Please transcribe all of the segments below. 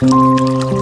Música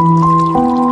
Música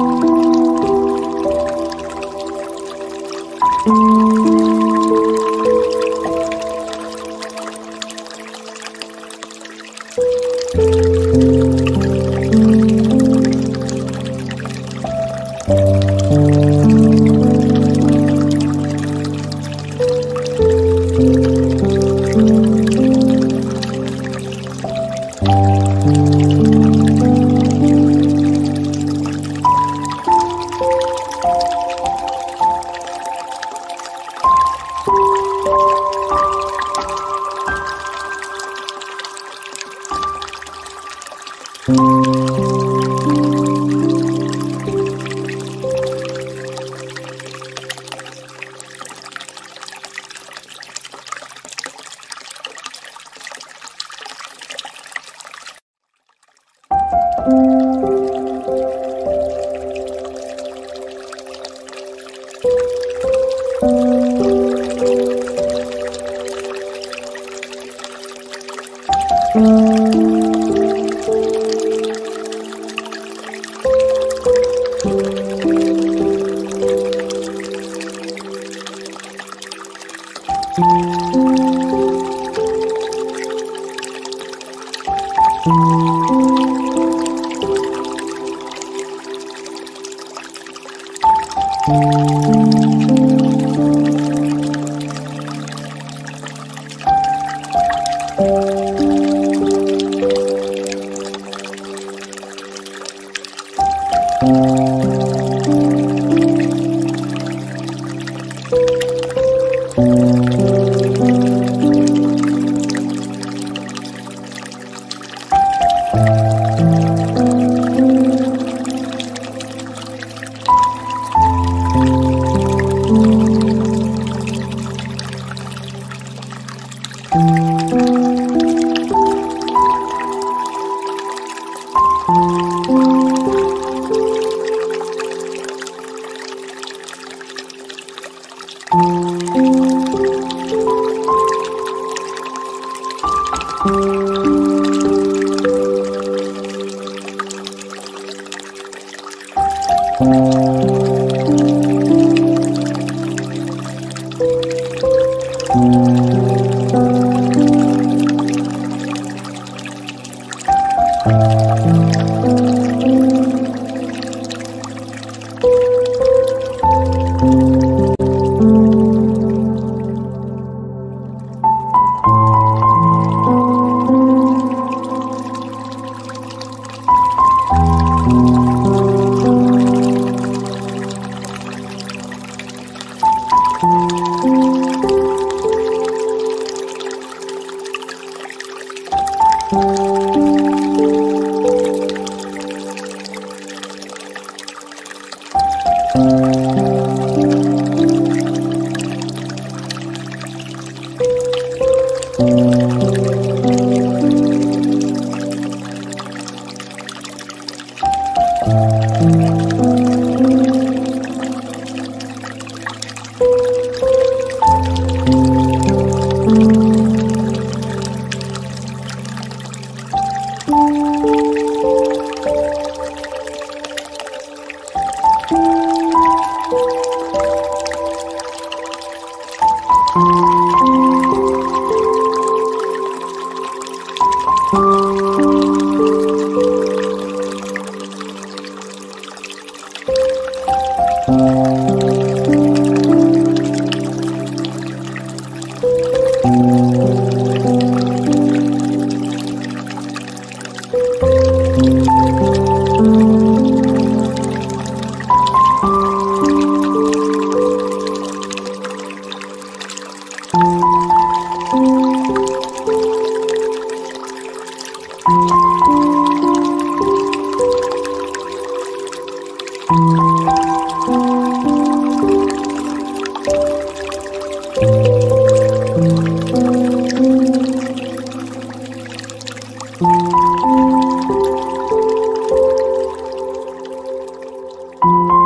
you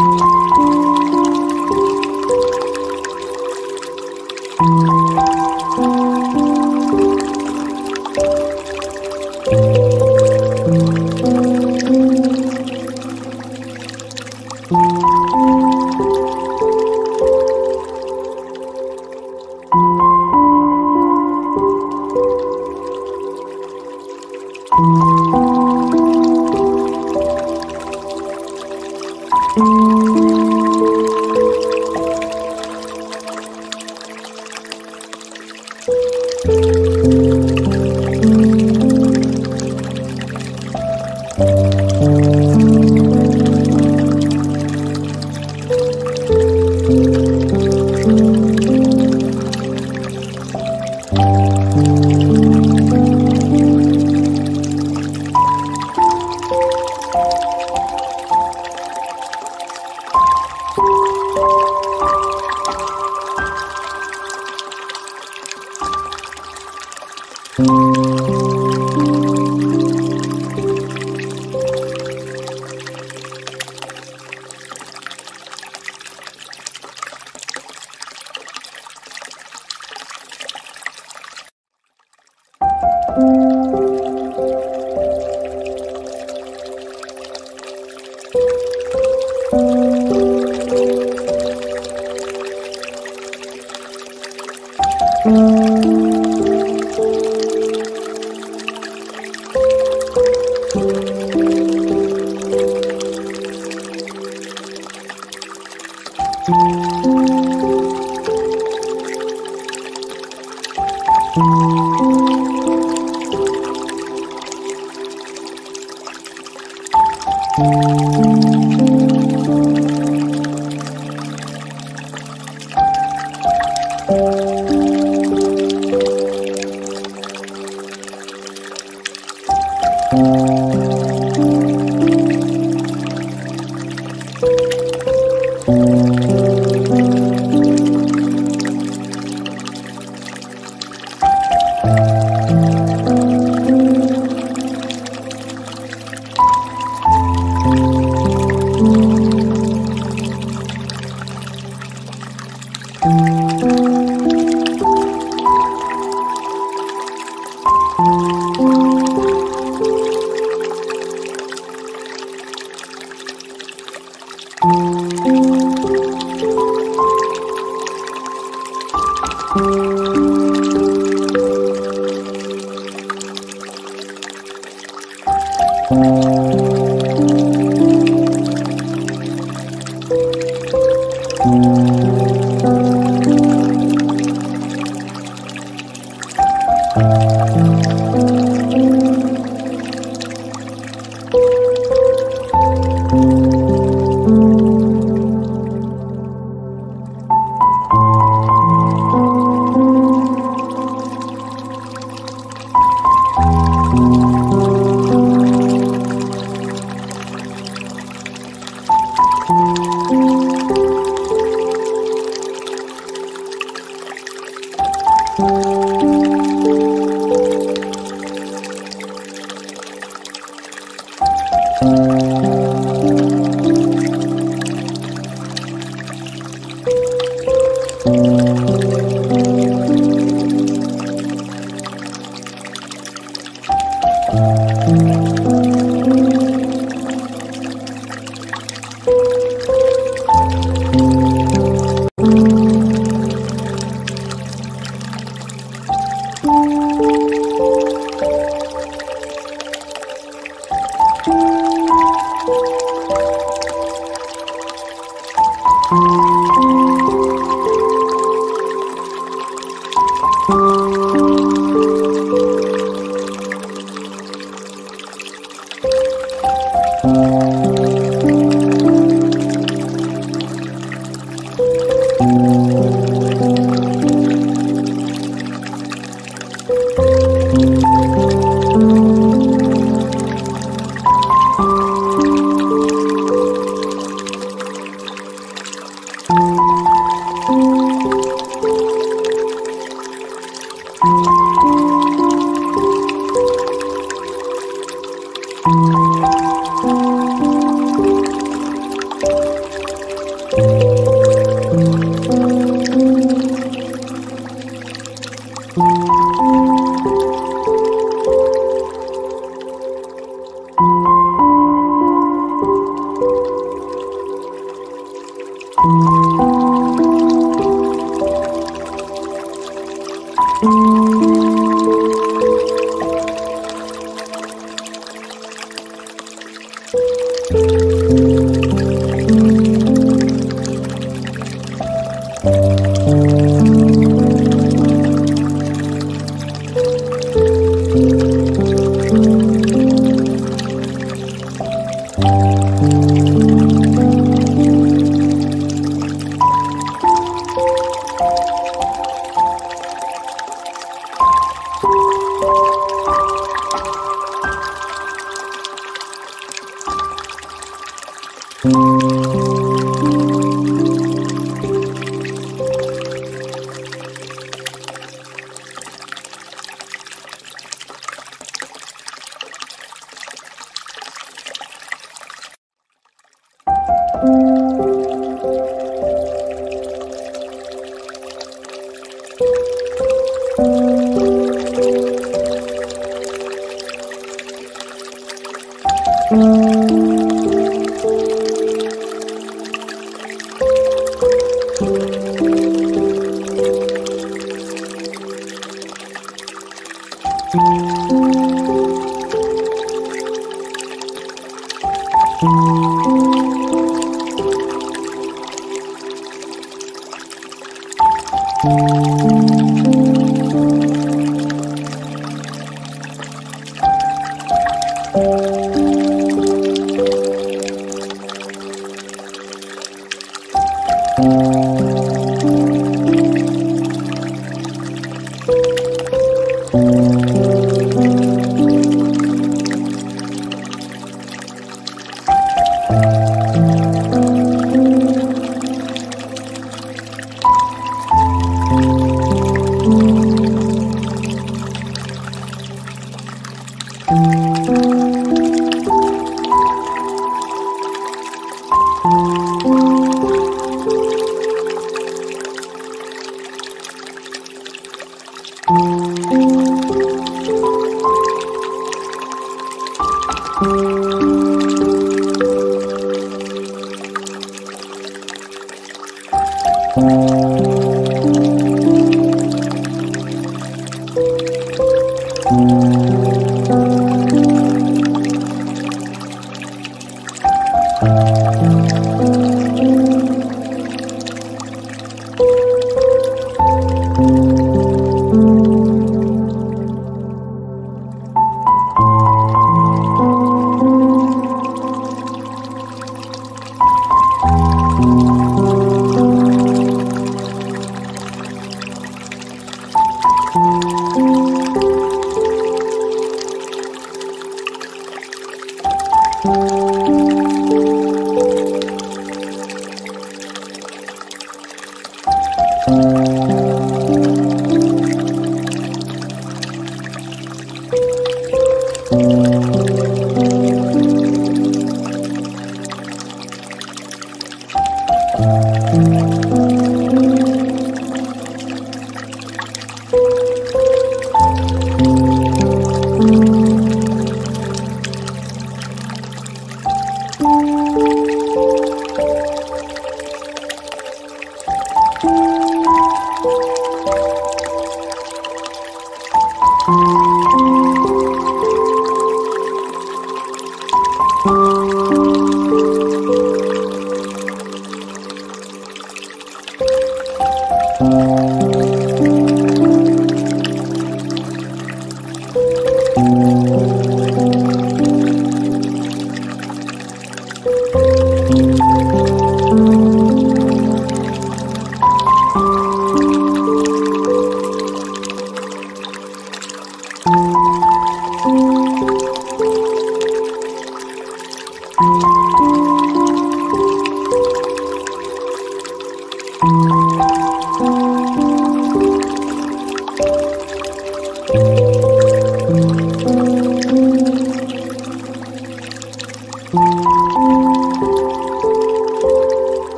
Música